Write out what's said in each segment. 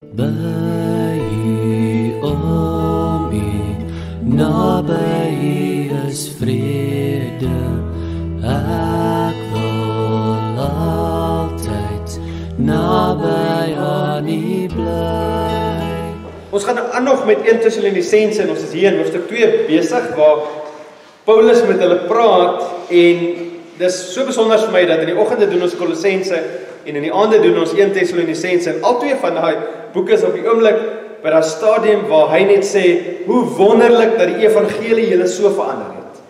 By U om U naby is vrede. Ek wil altyd naby aan U bly. Ons gaan aan nog met 1 Tessalonisense en ons is hier in hoofstuk 2 besig waar Paulus met hulle praat en dis so besonder vir my dat in die oggende doen ons Kolossense en in die aande doen ons 1 Tessalonisense en albei van daai boeke is op die oomblik by daai stadium waar hy net sê hoe wonderlik dat die evangelie julle so verander het.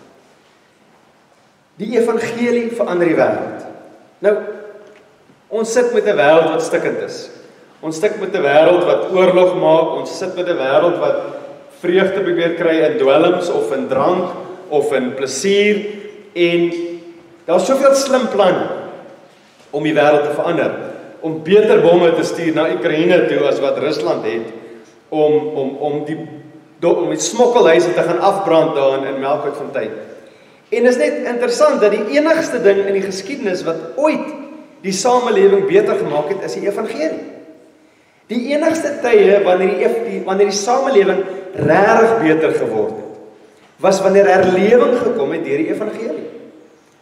Die evangelie verander die wêreld. Nou ons sit met 'n wêreld wat stikkend is. Ons sit met 'n wêreld wat oorlog maak, ons sit met 'n wêreld wat vreugde probeer kry in dwelms of in drank of in plesier en daar's soveel slim planne om die wêreld te verander, om beter bomme te stuur na Oekraïne toe as wat Rusland het om om om die om die smokkelhuise te gaan afbrand daar in Melkwoudfontein. En is net interessant dat die enigste ding in die geskiedenis wat ooit die samelewing beter gemaak het, is die evangelie. Die enigste tye wanneer die, die wanneer die samelewing regtig beter geword het, was wanneer herlewing gekom het deur die evangelie.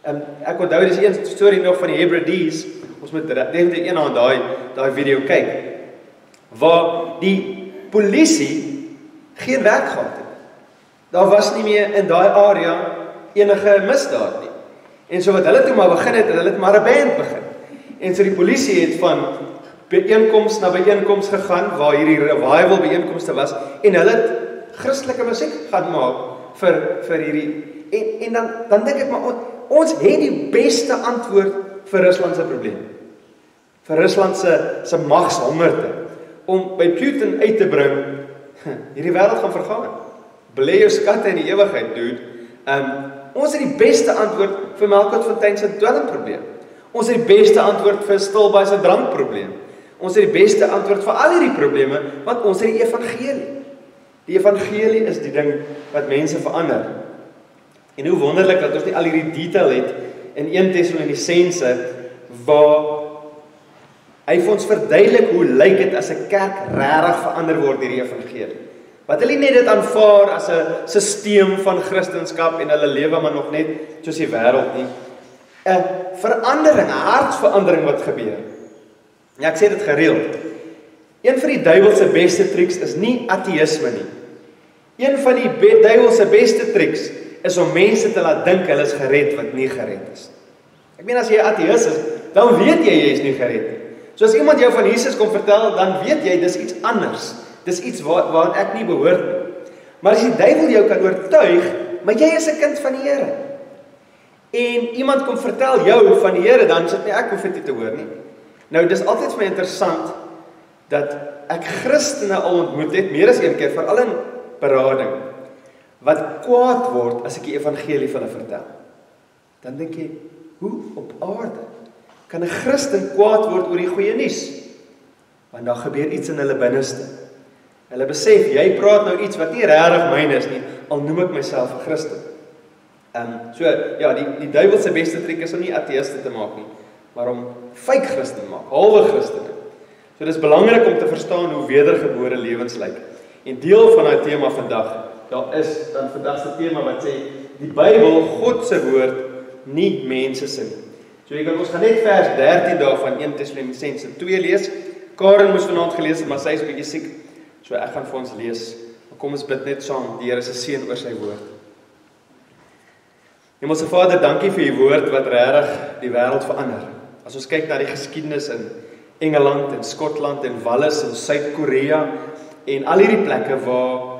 En ek onthou dis een storie nog van die Hebrides. Ons moet definitief een aan daai daai video kyk. Waar die polisie geen werk gehad het. Daar was nie meer in daai area enige misdaad nie. En so wat hulle toe maar begin het, hulle het maar 'n band begin. En so die polisie het van byeenkoms na byeenkoms gegaan waar hierdie revival byeenkomste was en hulle het Christelike musiek gaan maak vir vir hierdie en en dan dan dink ek maar ons het die beste antwoord vir Rusland se probleem. Vir Rusland se se magshongerte om by Putin uit te bring hierdie wêreld gaan vergaan. Belê jou skatte in die ewigheid, dude. Um ons het die beste antwoord vir Melkwoudfontein se dwelmprobleem. Ons het die beste antwoord vir Stilbaai se drankprobleem. Ons het die beste antwoord vir al hierdie probleme want ons het die evangelie. Die evangelie is die ding wat mense verander. En hoe wonderlik dat ons nie al hierdie detail het in 1 Tessalonisense waar hy vir ons verduidelik hoe lyk dit as 'n kerk regtig verander word deur die evangelie. Wat hulle net dit aanvaar as 'n stelsel van kristendom en hulle lewe maar nog net soos die wêreld nie. 'n Verandering, 'n hartsverandering wat gebeur. Ja, ek sê dit gereeld. Een van die duiwel se beste triks is nie ateïsme nie. Een van die be duiwel se beste triks is om mense te laat dink hulle is gered wat nie gered is. Ek meen as jy ateïs is, dan weet jy jy is nie gered nie. So as iemand jou van Jesus kom vertel, dan weet jy dis iets anders. Dis iets waar waaraan ek nie behoort nie. Maar as die duiwel jou kan oortuig, maar jy is 'n kind van die Here. En iemand kom vertel jou van die Here, dan sit nie ek hoef dit te hoor nie. Nou dis altyd vir my interessant dat ek Christene al ontmoet het meer as een keer, veral in berading wat kwaad word as ek die evangelie vir hulle vertel. Dan dink jy, hoe op aarde kan 'n Christen kwaad word oor die goeie nuus? Want daar gebeur iets in hulle binneste. Hulle besef jy praat nou iets wat nie regtig myne is nie, al noem ek myself 'n Christen. Ehm so ja, die die duiwel se beste triek is om nie ateëste te maak nie, maar om fake Christen maak, halwe Christene. So dis belangrik om te verstaan hoe wedergebore lewens lyk. En deel van daai tema vandag, daar is dan vandag se tema wat sê die Bybel, God se woord, nie mense se nie. So jy kan ons gaan net vers 13 daarvan 1 Tessalonisense 2 lees. Karen moes vanaand gelees het, maar sy is bietjie siek. So ek gaan vir ons lees. Kom ons bid net saam. Die Here se seën oor sy woord. Hemelse Vader, dankie vir u woord wat regtig die wêreld verander. As ons kyk na die geskiedenis in Engeland en Skotland en Wales en Suid-Korea en al hierdie plekke waar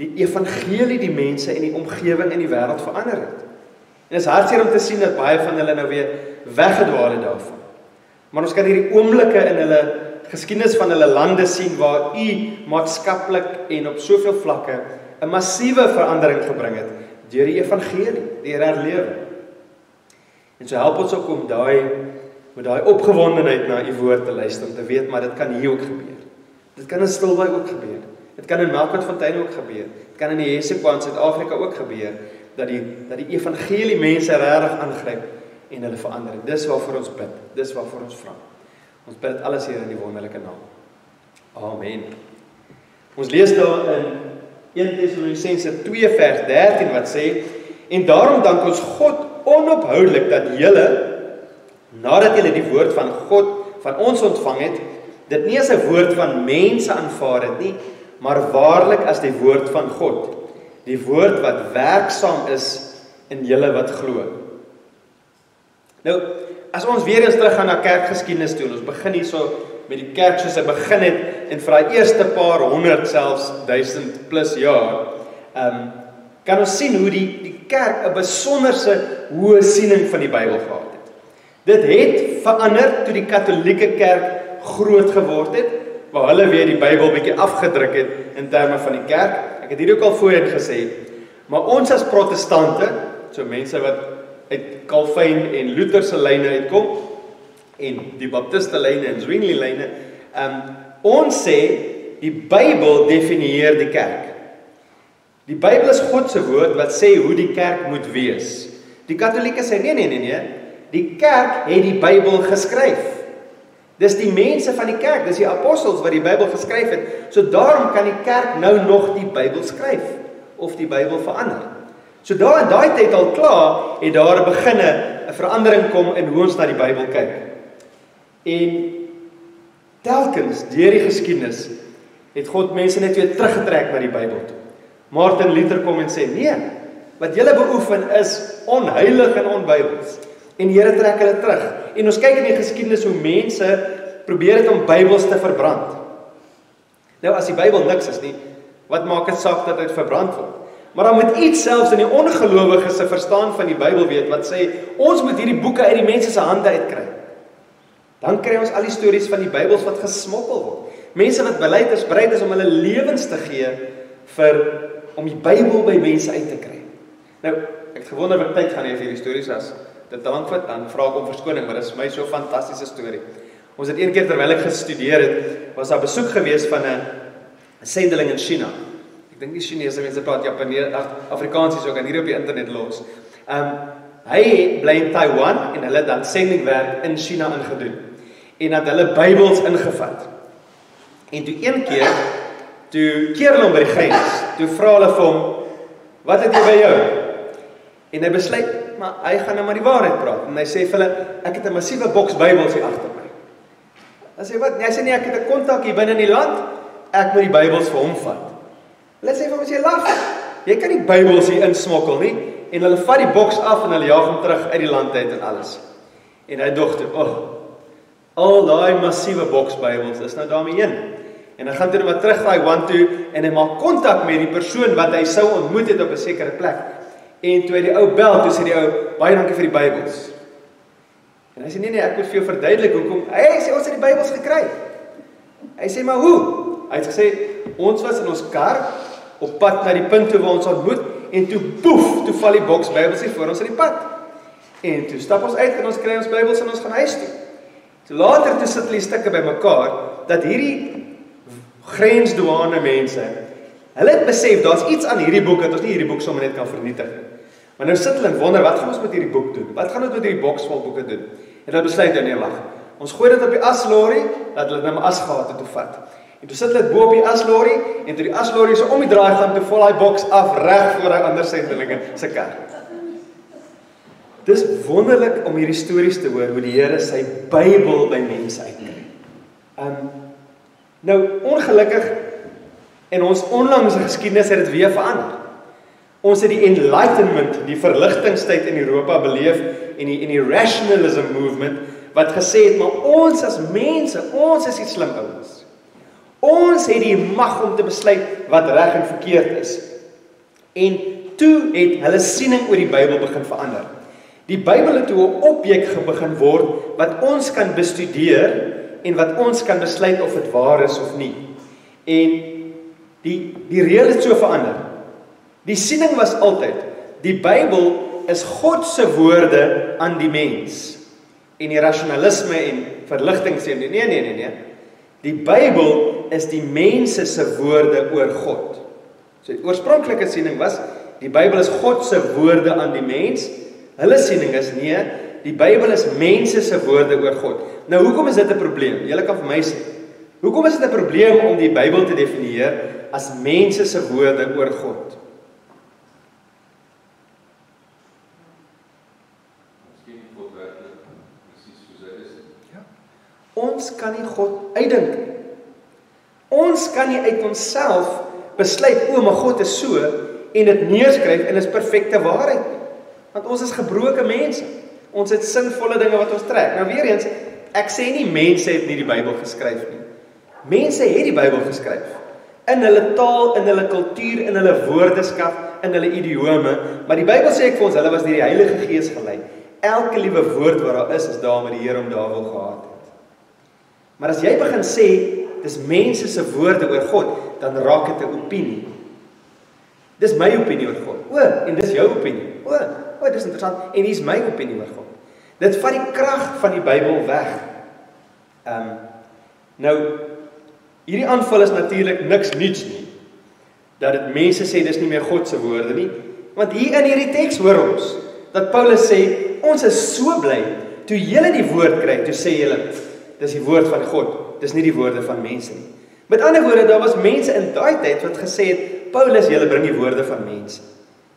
die evangelie die mense en die omgewing in die wêreld verander het. En dit is hartseer om te sien dat baie van hulle nou weer weggedwaal het daarvan. Maar ons kan hierdie oomblikke in hulle geskiedenis van hulle lande sien waar u maatskaplik en op soveel vlakke 'n massiewe verandering gebring het deur die evangelie, die herlewing. En so help ons ook om daai met daai opgewondenheid na u woord te luister om te weet maar dit kan hier ook gebeur. Dit kan in Stilbaai ook gebeur. Dit kan in Melkwoudfontein ook gebeur. Dit kan in die Jesukwaan Suid-Afrika ook gebeur dat die dat die evangelie mense regtig aangryp en hulle verander. Dis waarvoor ons bid. Dis waarvoor ons vra. Ons bid alles hier in die wonderlike naam. Amen. Ons lees daar in 1 Tessalonisense 2 vers 13 wat sê en daarom dank ons God onophoudelik dat julle nadat julle die woord van God van ons ontvang het dit nie as 'n woord van mense aanvaar het nie maar waarlik as die woord van God die woord wat werksaam is in julle wat glo nou as ons weer eens terug gaan na kerkgeskiedenis toe ons begin hierso met die kerk soos hy begin het en vir daai eerste paar honderd selfs duisend plus jaar. Ehm um, kan ons sien hoe die die kerk 'n besonderse hoë siening van die Bybel gehad het. Dit het verander toe die Katolieke kerk groot geword het, waar hulle weer die Bybel bietjie afgedruk het in terme van die kerk. Ek het hier ook al voorheen gesê, maar ons as protestante, so mense wat uit Calvin en Luther se lyne uitkom, en die baptiste lyne en Zwingli lyne. Um ons sê die Bybel definieer die kerk. Die Bybel is God se woord wat sê hoe die kerk moet wees. Die Katolieke sê nee nee nee nee. Die kerk het die Bybel geskryf. Dis die mense van die kerk, dis die apostels wat die Bybel geskryf het. So daarom kan die kerk nou nog die Bybel skryf of die Bybel verander. So daar in daai tyd al klaar het daar beginne 'n verandering kom in hoe ons na die Bybel kyk. En telkens deur die geskiedenis het God mense net weer teruggetrek na die Bybel toe. Martin Luther kom en sê: "Nee, wat julle beoefen is onheilig en onbybels." En die Here trek hulle terug. En ons kyk in die geskiedenis hoe mense probeer het om Bybels te verbrand. Nou as die Bybel niks is nie, wat maak dit saak dat dit verbrand word? Maar dan moet iets selfs in die ongelowiges se verstaan van die Bybel weet wat sê ons moet hierdie boeke uit die mense se hande uitkry. Dan kry ons al die stories van die Bybels wat gesmokkel word. Mense wat beleid is bereid is om hulle lewens te gee vir om die Bybel by mense uit te kry. Nou, ek het gewonder wat tyd gaan hê vir hierdie stories as dit dan vat dan vra ek om verskoning, maar dit is my so fantastiese storie. Ons het een keer terwyl ek gestudeer het, was daar besoek gewees van 'n sendeling in China. Ek dink die Chinese mense praat Japanees, Afrikaans is ook aan hier op die internet los. Um, hy bly in Taiwan en hulle dan sendingwerk in China ingedoen en dat hulle Bybels ingevat. En toe een keer toe keer hulle hom by die grens, toe vra hulle vir hom, "Wat het jy by jou?" En hy besluit, maar hy gaan nou maar die waarheid praat. En hy sê vir hulle, "Ek het 'n massiewe boks Bybels hier agter my." Hulle sê, "Wat?" Nee, hy sê nee, ek het 'n kontak hier binne in die land. Ek moet die Bybels vir hom vat. Hulle sê vir hom, "As jy lag, jy kan nie Bybels hier insmokkel nie." En hulle vat die boks af en hulle jaag hom terug uit die land uit en alles. En hy dog toe, "Ag, oh, Al daai massiewe boks Bybels is nou daarmee heen. En hy gaan toe net terug daai one toe en hy maak kontak met die persoon wat hy sou ontmoet het op 'n sekere plek. En toe hy die ou bel, toe sê die ou, "Baie dankie vir die Bybels." En hy sê, "Nee nee, ek moet vir jou verduidelik hoekom." Hy sê, "Ons het die Bybels gekry." Hy sê, "Maar hoe?" Hy het gesê, "Ons was in ons kar op pad na die punt toe waar ons ontmoet en toe poef, toe val die boks Bybels hier voor ons in die pad." En toe stap ons uit en ons kry ons Bybels en ons gaan huis toe. So later toe sit hulle stukke bymekaar dat hierdie grensdouane mense hulle het besef daar's iets aan hierdie boek dat ons nie hierdie boek sommer net kan vernietig nie. Maar nou sit hulle en wonder wat gaan ons met hierdie boek doen? Wat gaan ons met hierdie boks vol boeke doen? En hulle besluit dan nee wag. Ons gooi dit op die aslorry dat hulle dit na 'n asgate toe vat. En toe sit hulle dit bo op die aslorry en toe die aslorry so om die draai gaan toe vol daai boks af reg voor daai ander sendelinge se kar. Dis wonderlik om hierdie stories te hoor hoe die Here sy Bybel by mense uitkry. Um nou ongelukkig in ons onlangse geskiedenis het dit weer verander. Ons het die enlightenment, die verligtingstyd in Europa beleef en die en die rationalism movement wat gesê het maar ons as mense, ons is die slim ouens. Ons het die mag om te besluit wat reg en verkeerd is. En toe het hulle siening oor die Bybel begin verander. Die Bybel het toe 'n objek begin word wat ons kan bestudeer en wat ons kan besluit of dit waar is of nie. En die die reël het so verander. Die siening was altyd die Bybel is God se woorde aan die mens. En die rasionalisme en verligting sê nee nee nee nee. Die Bybel is die mense se woorde oor God. So die oorspronklike siening was die Bybel is God se woorde aan die mens Hulle siening is nee, die Bybel is mense se woorde oor God. Nou hoekom is dit 'n probleem? Julle kan vir my sê. Hoekom is dit 'n probleem om die Bybel te definieer as mense se woorde oor God? Ja. Ons kan nie God uitdink nie. Ons kan nie uit onsself besluit o, maar God is so en dit neerskryf en is perfekte waarheid nie. Want ons is gebroke mense. Ons het sinvolle dinge wat ons trek. Nou weer eens, ek sê nie mense het nie die Bybel geskryf nie. Mense het die Bybel geskryf in hulle taal, in hulle kultuur, in hulle woordeskat, in hulle idiome, maar die Bybel sê ek vir ons hulle was deur die Heilige Gees gelei. Elke liewe woord wat daar is, is daar met die Here om daar wil gehad het. Maar as jy begin sê dis mense se woorde oor God, dan raak dit 'n opinie. Dis my opinie oor God. O, en dis jou opinie. O, o, dis interessant en dis my opinie oor God. Dit vat die krag van die Bybel weg. Ehm um, nou hierdie aanval is natuurlik niks nuuts nie. Dat dit mense sê dis nie meer God se woorde nie, want hier in hierdie teks hoor ons dat Paulus sê ons is so bly toe julle die woord kry, toe sê julle dis die woord van God, dis nie die woorde van mense nie. Met ander woorde, daar was mense in daai tyd wat gesê het Paulus, julle bring die woorde van mense.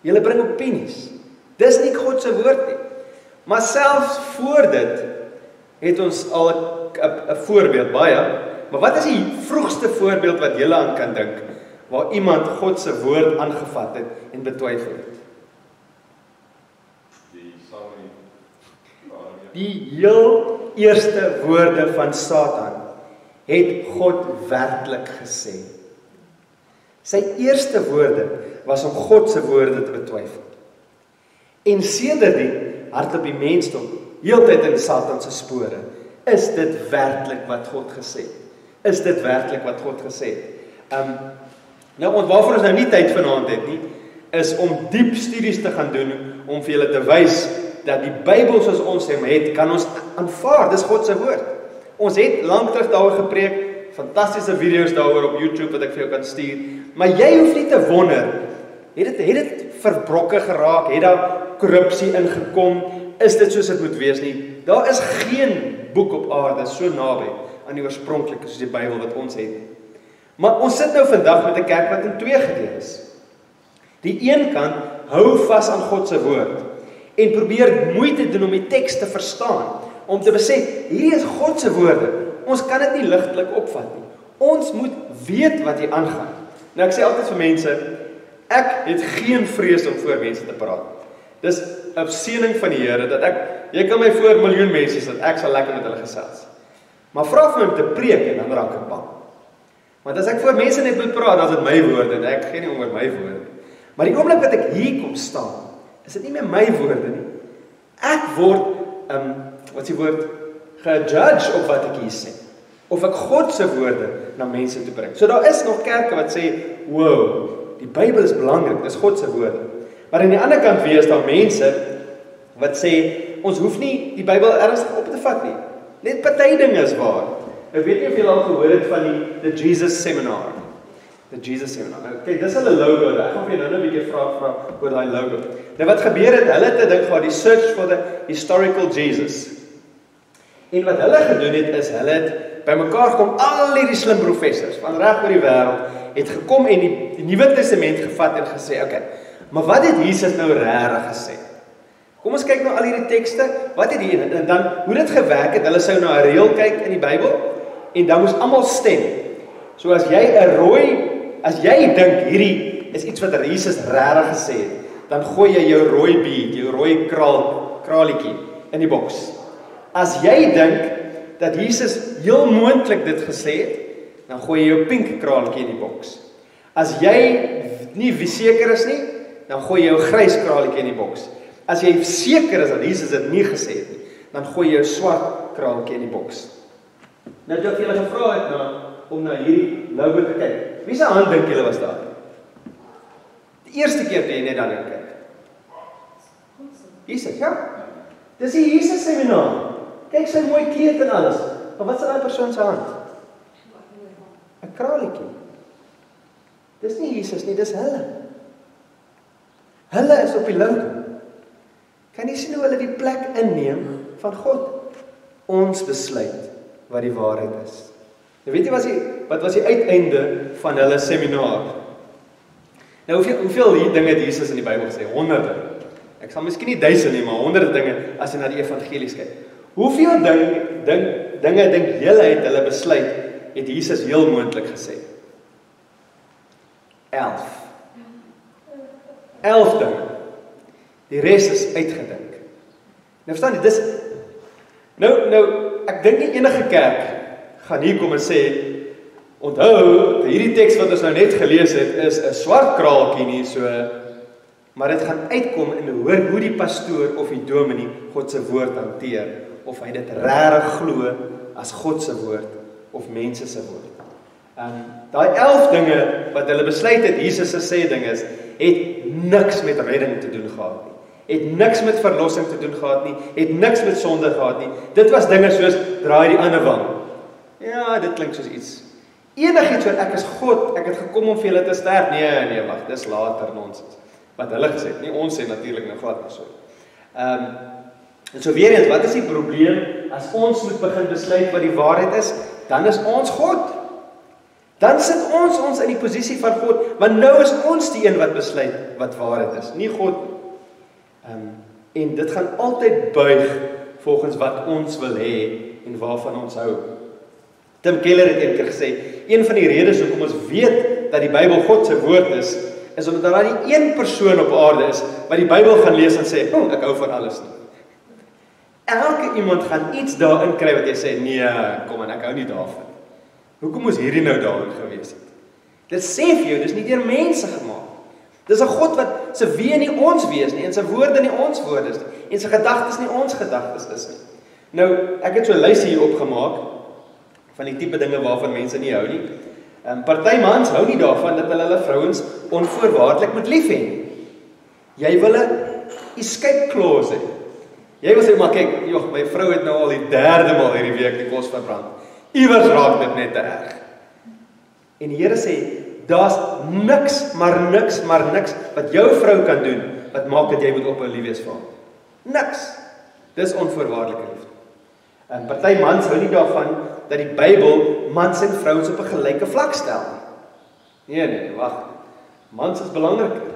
Julle bring opinies. Dis nie God se woord nie. Maar selfs voor dit het ons al 'n voorbeeld baie. Maar wat is die vroegste voorbeeld wat julle aan kan dink waar iemand God se woord aangevat het en betwyfel het? Die heel eerste woorde van Satan het God werklik gesê. Sy eerste woorde was om God se woorde te betwyfel. En sedertdien hardloop die mensdom heeltyd in Satan se spore. Is dit werklik wat God gesê het? Is dit werklik wat God gesê het? Um nou ons waarvoor ons nou nie tyd vanaand het nie, is om diep studies te gaan doen om vir julle te wys dat die Bybel soos ons hom het, kan ons aanvaar. Dis God se woord. Ons het lank terug daaroor gepreek, fantastiese video's daaroor op YouTube wat ek vir jou kan stuur. Maar jy hoef nie te wonder, het dit het dit verbrokke geraak? Het daar korrupsie ingekom? Is dit soos dit moet wees nie? Daar is geen boek op aarde so naby aan die oorspronklike soos die Bybel wat ons het. Maar ons sit nou vandag met 'n kerk wat in twee gedeel is. Die een kant hou vas aan God se woord en probeer moeite doen om die teks te verstaan, om te besef hierdie is God se woorde. Ons kan dit nie ligtelik opvat nie. Ons moet weet wat hier aangaan. Nou ek sê altyd vir mense, ek het geen vrees om voor mense te praat. Dis 'n seëning van die Here dat ek jy kan my voor miljoen mense dat ek sal lekker met hulle gesels. Maar vra vir my om te preek en dan raak ek bang. Want as ek voor mense net moet praat, dan is dit my woorde en ek gee nie om oor my woorde. Maar die oomblik wat ek hier kom staan, is dit nie meer my woorde nie. Ek word um wat die woord gejudge op wat ek hier sê of ek God se woorde na mense toe bring. So daar is nog kerke wat sê, "Wow, die Bybel is belangrik, dis God se woorde." Maar aan die ander kant weer is daar mense wat sê, "Ons hoef nie die Bybel ernstig op te vat nie. Net party dinge is waar." Ek weet nie of julle al gehoor het van die the Jesus seminar. The Jesus seminar. Nou, kyk, dis hulle logo. Ek gaan vir julle nou 'n bietjie vra vra oor daai logo. Nou wat gebeur het, hulle het 'n ding gehad, die search for the historical Jesus. En wat hulle gedoen het is hulle het bymekaar gekom al hierdie slim professors van reg oor die wêreld het gekom en die, die Nuwe Testament gevat en gesê, "Oké, okay, maar wat het Jesus nou regtig gesê?" Kom ons kyk nou al hierdie tekste. Wat het die en dan hoe dit gewerk het? Hulle sou na 'n reël kyk in die Bybel en dan moes almal stem. So as jy 'n rooi as jy dink hierdie is iets wat Jesus regtig gesê het, dan gooi jy jou rooi bead, jou rooi kraal kraalietjie in die boks. As jy dink dat Jesus heel moontlik dit gesê het, dan gooi jy jou pink kraaltjie in die boks. As jy nie seker is nie, dan gooi jy jou grys kraaltjie in die boks. As jy seker is dat Jesus dit nie gesê het nie, dan gooi jy jou swart kraaltjie in die boks. Nou jy het julle gevra het na om na hierdie logo te kyk. Wie se hand dink julle was daar? Die eerste keer toe jy net daarin kyk. Jesus, ja. Dis die Jesus seminar. Kyk sy mooi kleed en alles. Maar wat is daai persoon se hand? 'n Kraalietjie. Dis nie Jesus nie, dis hulle. Hulle is op die logo. Kan jy sien hoe hulle die plek inneem van God? Ons besluit wat die waarheid is. Nou weet jy wat die wat was die uiteinde van hulle seminaar? Nou hoeveel hoeveel hier dinge het Jesus in die Bybel gesê? Honderde. Ek sal miskien nie duisende nie, maar honderde dinge as jy na die evangelies kyk. Hoeveel ding ding dinge dink julle het hulle besluit het Jesus heel moontlik gesê? 11. 11 dinge. Die res is uitgedink. Nou verstaan jy, dis nou nou ek dink nie enige kerk gaan hier kom en sê onthou hierdie teks wat ons nou net gelees het is 'n swart kraaltjie nie so maar dit gaan uitkom in hoor hoe die pastoor of die dominee God se woord hanteer of hy dit regtig glo as God se woord of mense se woord. Ehm um, daai 11 dinge wat hulle besluit het Jesus se sê ding is het niks met redding te doen gehad nie. Het niks met verlossing te doen gehad nie, het niks met sonde gehad nie. Dit was dinge soos draai die ander wang. Ja, dit klink soos iets. Enigiets wat ek is God, ek het gekom om vir julle te sterf. Nee, nee, wag, dis later nonsens. Wat hulle gesê het, nie ons sê natuurlik nou glad nie so. Ehm um, en so weer eens, wat is die probleem as ons moet begin besluit wat die waarheid is? Dan is ons God. Dan sit ons ons in die posisie van God, want nou is ons die een wat besluit wat waarheid is, nie God. Ehm um, en dit gaan altyd buig volgens wat ons wil hê en waarvan ons hou. Tim Keller het eendag gesê, een van die redes hoekom ons weet dat die Bybel God se woord is, is omdat daar nie een persoon op aarde is wat die Bybel gaan lees en sê, "O, oh, ek hou van alles nie." Elke iemand gaan iets daarin kry wat jy sê, "Nee, kom en ek hou nie daarvan." Hoekom moes hierdie nou daarin gewees het? Dit sê vir jou, dis nie deur mense gemaak. Dis 'n God wat se wee nie ons wees nie en sy woorde nie ons woorde is nie en sy gedagtes nie ons gedagtes is nie. Nou, ek het so 'n lysie hier opgemaak van die tipe dinge waarvan mense nie hou nie. Ehm party mans hou nie daarvan dat hulle hulle vrouens onvoorwaardelik moet lief hê nie. Jy wil 'n escape clause hê. Jy wil sê maar kyk, jog, my vrou het nou al die derde maal hierdie week die kos verbrand. Iewers raak dit net te erg. En die Here sê, daar's niks, maar niks, maar niks wat jou vrou kan doen wat maak dat jy moet ophou lief wees vir haar. Niks. Dis onvoorwaardelike liefde. En party mans hou nie daarvan dat die Bybel mans en vrouens op 'n gelyke vlak stel nie. Nee nee, wag. Mans is belangriker.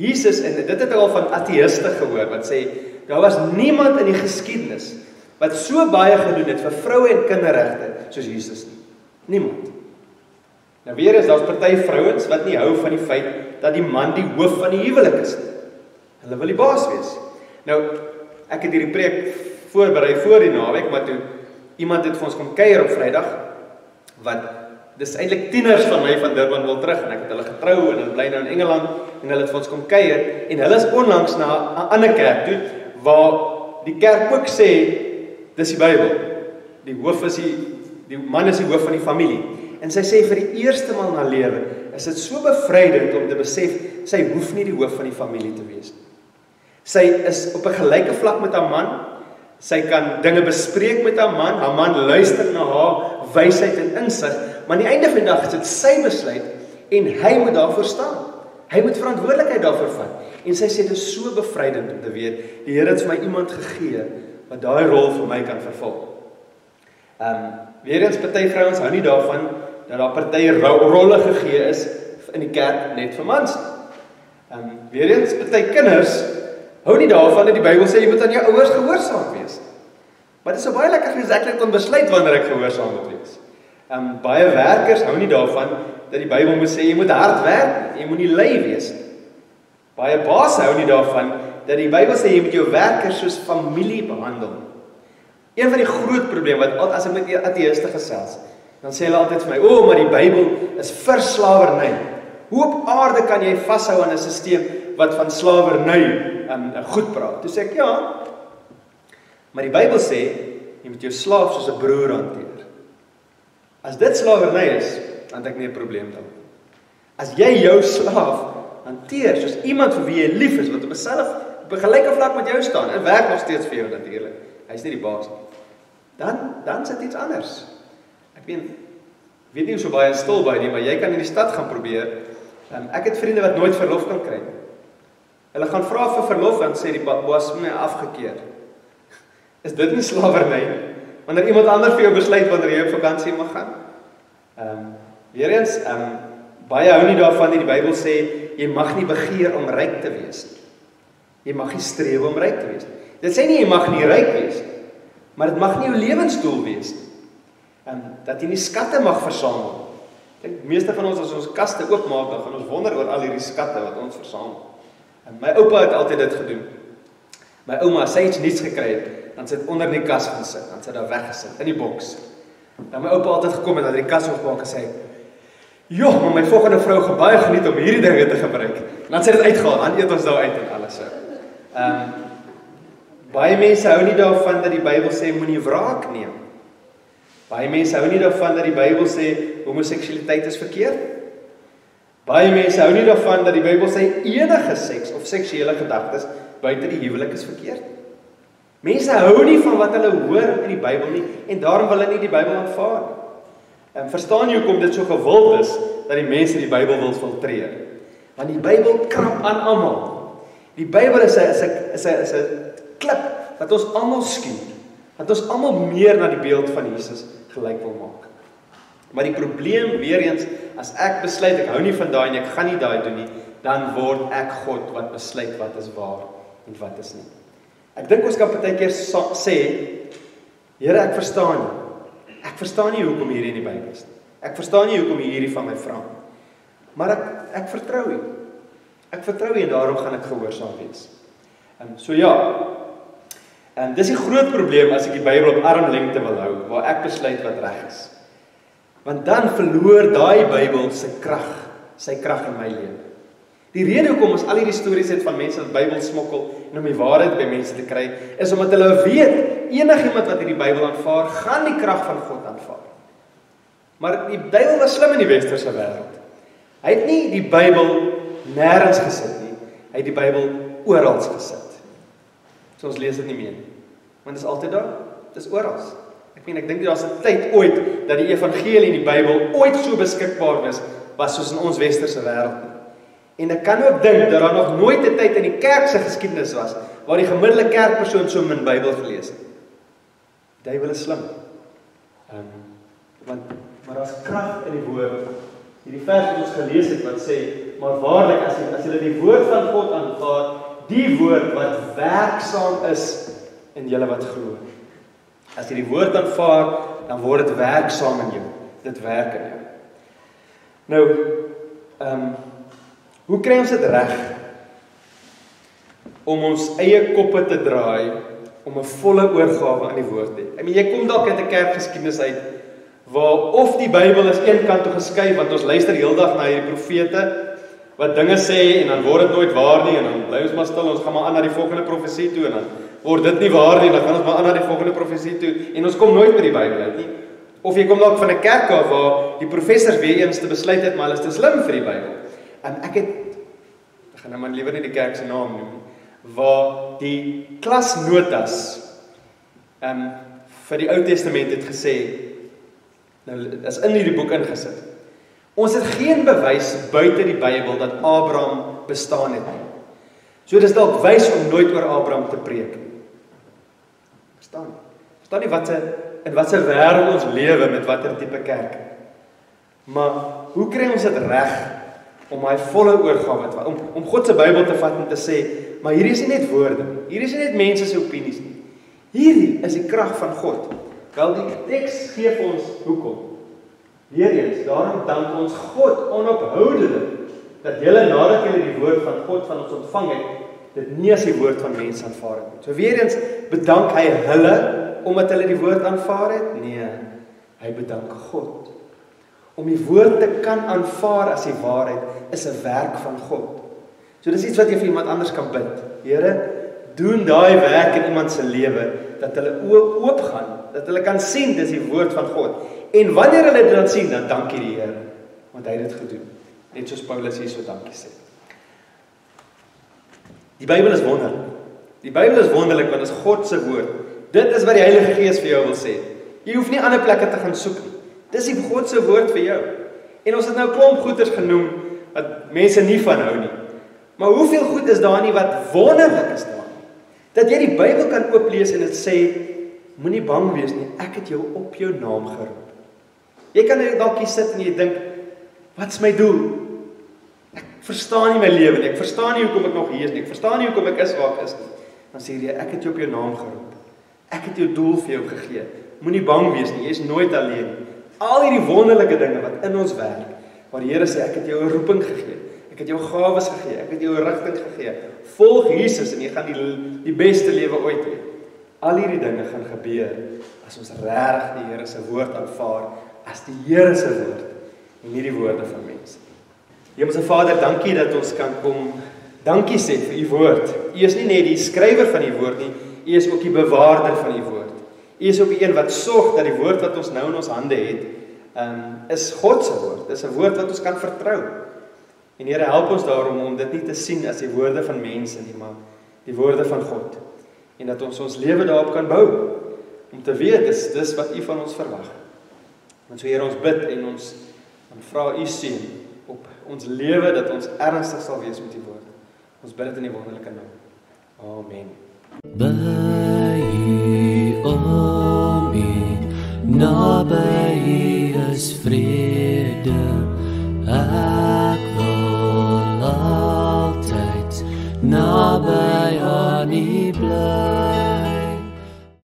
Jesus en dit het al van ateïste gehoor wat sê daar was niemand in die geskiedenis wat so baie gedoen het vir vroue en kinderregte soos Jesus nie. Niemand. Nou weer is daar's party vrouens wat nie hou van die feit dat die man die hoof van die huwelik is nie. Hulle wil die baas wees. Nou ek het hierdie preek voorberei voor die naweek, maar toe iemand het vir ons kom kuier op Vrydag wat dis eintlik tieners van my van Durban wil terug en ek het hulle getrou en hulle bly nou in Engeland en hulle het vir ons kom kuier en hulle is onlangs na 'n ander kerk toe waar die kerk ook sê dis die Bybel. Die hoof is die die man is die hoof van die familie. En sy sê vir die eerste maal na lewe is dit so bevrydend om te besef sy hoef nie die hoof van die familie te wees nie. Sy is op 'n gelyke vlak met haar man Sy kan dinge bespreek met haar man, haar man luister na haar wysheid en insig, maar aan die einde van die dag is dit sy besluit en hy moet daarvoor staan. Hy moet verantwoordelikheid daarvoor vat. En sy sê dit is so bevrydend om te weet die Here het vir my iemand gegee wat daai rol vir my kan vervul. Ehm um, weer eens party vrouens hou nie daarvan dat daar party rolle gegee is in die kerk net vir mans. Ehm um, weer eens party kinders Hou nie daarvan dat die Bybel sê jy moet aan jou ouers gehoorsaam wees. Maar dit is so baie lekker ek kon besluit wanneer ek gehoorsaam moet wees. Ehm um, baie werkers hou nie daarvan dat die Bybel moet sê jy moet hard werk, jy moenie lui wees nie. Baie baase hou nie daarvan dat die Bybel sê jy moet jou werkers soos familie behandel. Een van die groot probleme wat as ek met ateëste gesels, dan sê hulle altyd vir my, "O, oh, maar die Bybel is vir slawerny." Hoe op aarde kan jy vashou aan 'n stelsel wat van slawerny um, goed praat. Toe sê ek ja. Maar die Bybel sê jy moet jou slaaf soos 'n broer hanteer. As dit slawerny is, dan het ek nie 'n probleem daarmee. As jy jou slaaf hanteer soos iemand vir wie jy lief is wat op 'n self op 'n gelyke vlak met jou staan en werk nog steeds vir jou natuurlik. Hy's nie die baas nie. Dan dan sit iets anders. Ek weet weet nie so baie stil by nie, maar jy kan in die stad gaan probeer. Um, ek het vriende wat nooit verlof kan kry nie. Hulle gaan vra vir verlof en sê die boss het my afgekeur. Is dit nie slawerny? Wanneer iemand anders vir jou besluit wanneer jy op vakansie mag gaan? Ehm um, weer eens, ehm um, baie hou nie daarvan dat die Bybel sê jy mag nie begeer om ryk te wees nie. Jy mag nie streef om ryk te wees nie. Dit sê nie jy mag nie ryk wees nie, maar dit mag nie jou lewensdoel wees nie. En dat jy nie skatte mag versamel nie. Dink meeste van ons as ons kaste oopmaak, dan gaan ons wonder oor al hierdie skatte wat ons versamel. En my oupa het altyd dit gedoen. My ouma sê iets nuuts gekry het, dan sit onder die kas gaan sit, dan sit daar weggesit in die boks. Dan my oupa altyd gekom en dan die kas oopmaak en sê: "Joh, maar my volgende vrou gaan baie geniet om hierdie dinge te gebruik." En dan sê dit uitgehaal, dan eet ons daar uit en alles so. Ehm um, baie mense hou nie daarvan dat die Bybel sê moenie wraak neem. Baie mense hou nie daarvan dat die Bybel sê homoseksualiteit is verkeerd. Baie mense hou nie daarvan dat die Bybel sê enige seks of seksuele gedagtes buite die huwelik is verkeerd. Mense hou nie van wat hulle hoor in die Bybel nie en daarom wil hulle nie die Bybel aanvaar nie. En verstaan jy hoekom dit so gewild is dat die mense die Bybel wil filtreer? Want die Bybel krap aan almal. Die Bybel is 'n is 'n is 'n is 'n klip wat ons almal skien. Dat ons almal meer na die beeld van Jesus gelyk wil maak. Maar die probleem weer eens as ek besluit ek hou nie van daai en ek gaan nie daai doen nie, dan word ek God wat besluit wat is waar en wat is nie. Ek dink ons kan partykeer sê Here, ek verstaan nie. Ek verstaan nie hoekom hierdie in die Bybel is nie. Ek verstaan nie hoekom hierdie van my vra nie. Maar ek ek vertrou U. Ek vertrou U en daarom gaan ek gehoorsaam wees. En so ja, En dis 'n groot probleem as ek die Bybel op armlengte wil hou waar ek besluit wat reg is. Want dan verloor daai Bybel sy krag, sy krag in my lewe. Die rede hoekom ons al hierdie stories het van mense wat Bybel smokkel en om die waarheid by mense te kry, is omdat hulle weet enigiemand wat hierdie Bybel aanvaar, gaan die krag van God aanvaar. Maar die duiwel was slim in die westerse wêreld. Hy het nie die Bybel nêrens gesit nie. Hy het die Bybel oral gesit. So ons lees dit nie meer nie. Want dit is altyd daar. Dit is oral. Ek meen ek dink daar's 'n tyd ooit dat die evangelie in die Bybel ooit so beskikbaar was was soos in ons westerse wêreld. En ek kan ook dink dat daar nog nooit 'n tyd in die kerk se geskiedenis was waar die gemiddelde kerkpersoon so min Bybel gelees het. Die duiwel is slim. Ehm um, want maar daar's krag in die woord. Hierdie vers wat ons gelees het wat sê, maar waarlik as jy as jy die woord van God aanvaar, die woord wat werksaam is in julle wat glo. As jy die woord aanvaar, dan word dit werksaam in jou. Dit werk in jou. Nou, ehm um, hoe kry ons dit reg om ons eie koppe te draai om 'n volle oorgawe aan die woord te hê? Ek meen jy kom dalk uit 'n kerkgeskiedenis uit waar of die Bybel is een kant toe geskuif want ons luister heeldag na hierdie profete wat dinge sê en dan word dit nooit waar nie en dan bly ons maar stil ons gaan maar aan na die volgende profesie toe en dan word dit nie waar nie dan gaan ons maar aan na die volgende profesie toe en ons kom nooit by die Bybel uit nie of jy kom dalk van 'n kerk af waar die professors weer eens te besluit het maar hulle is te slim vir die Bybel en ek het ek gaan nou maar liewer nie die kerk se naam noem nie waar die klasnotas ehm um, vir die Ou Testament het gesê nou is in hierdie boek ingesit Ons het geen bewys buite die Bybel dat Abraham bestaan het nie. So dis dalk wys om nooit oor Abraham te preek nie. Verstaan? Verstaan nie wat se in watter wêreld ons lewe met watter tipe kerk. Maar hoe kry ons dit reg om daai volle oorgawe te om om God se Bybel te vat en te sê, maar hierdie is nie net woorde nie. Hierdie is nie net mense se opinies nie. Hierdie is die krag van God. Wel die teks gee vir ons hoekom. Weereens, daarom dank ons God onophoudelik dat julle nadat julle die woord van God van ons ontvang het, dit nie as die woord van mense aanvaar het nie. So weereens bedank hy hulle omdat hulle die woord aanvaar het? Nee, hy bedank God. Om die woord te kan aanvaar as die waarheid is 'n werk van God. So dis iets wat jy vir iemand anders kan bid. Here, doen daai werk in iemand se lewe dat hulle oop oop gaan, dat hulle kan sien dis die woord van God En wanneer hulle dit dan sien, dan dankie die Here want hy het dit gedoen. Net soos Paulus hier so dankie sê. Die Bybel is wonderlik. Die Bybel is wonderlik want dit is God se woord. Dit is wat die Heilige Gees vir jou wil sê. Jy hoef nie ander plekke te gaan soek nie. Dis die God se woord vir jou. En ons het nou klomp goeters genoem wat mense nie van hou nie. Maar hoeveel goed is daar nie wat wonderlik is daar nie? Dat jy die Bybel kan ooplees en dit sê moenie bang wees nie. Ek het jou op jou naam geroep. Jy kan dalk hier sit en jy dink, wat's my doel? Verstaan nie my lewe nie. Ek verstaan nie hoekom ek nog hier is nie. Ek verstaan nie hoekom ek is waar ek is nie. Dan sê jy, ek het jou op jou naam geroep. Ek het jou doel vir jou gegee. Moenie bang wees nie. Jy is nooit alleen nie. Al hierdie wonderlike dinge wat in ons werk, waar die Here sê ek het jou 'n roeping gegee. Ek het jou gawes gegee. Ek het jou 'n rigting gegee. Volg Jesus en jy gaan die die beste lewe ooit hê. Al hierdie dinge gaan gebeur as ons regtig die Here se woord aanvaar as die Here se woord en nie die woorde van mense nie. Hemelse Vader, dankie dat ons kan kom. Dankie sê vir u woord. U is nie net die skrywer van die woord nie, u is ook die bewaarder van die woord. U is ook die een wat sorg dat die woord wat ons nou in ons hande het, ehm um, is God se woord. Dis 'n woord wat ons kan vertrou. En Here, help ons daarom om dit nie te sien as die woorde van mense nie, maar die woorde van God. En dat ons ons lewe daarop kan bou om te weet dis dis wat U van ons verwag. Want so Here, ons bid en ons vra U seën ons lewe dat ons ernstig sal wees met U woord. Ons bid dit in die wonderlike naam. Amen. By u naby is vrede. Ek wil altyd naby aan u bly.